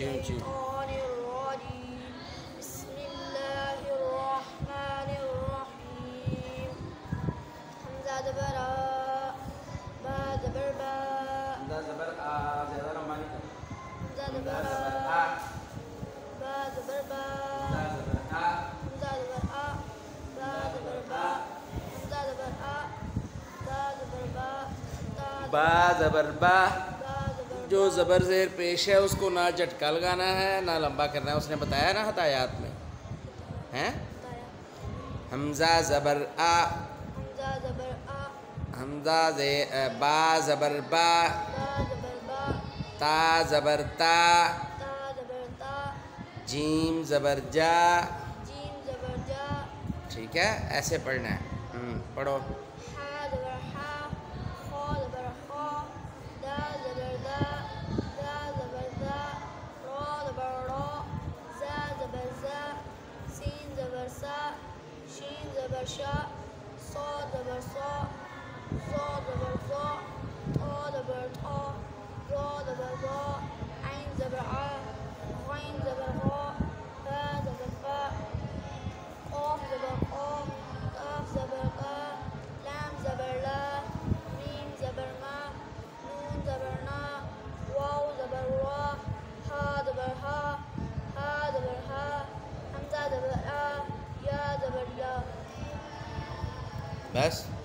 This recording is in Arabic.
الشيطان الرجيم بسم الله الرحمن الرحيم. حمزة دبر با دبر با حمزة دبر آ زي دبر من حمزة دبر آ. با دبر با حمزة دبر آ. حمزة دبر آ. با دبر با حمزة دبر آ. با دبر با با دبر با जो ज़बर ज़ेर पेश है उसको ना झटका लगाना है ना लंबा करना है। उसने बताया ना हतायात में? हैं? हमजा ज़बर आ। हमजा जे बा ज़बर बा। ता ज़बर ता। जीम ज़बर जा। ठीक है? ऐसे पढ़ना है। हम्म, पढ़ो। हाँ। Draw the ball, draw. Best?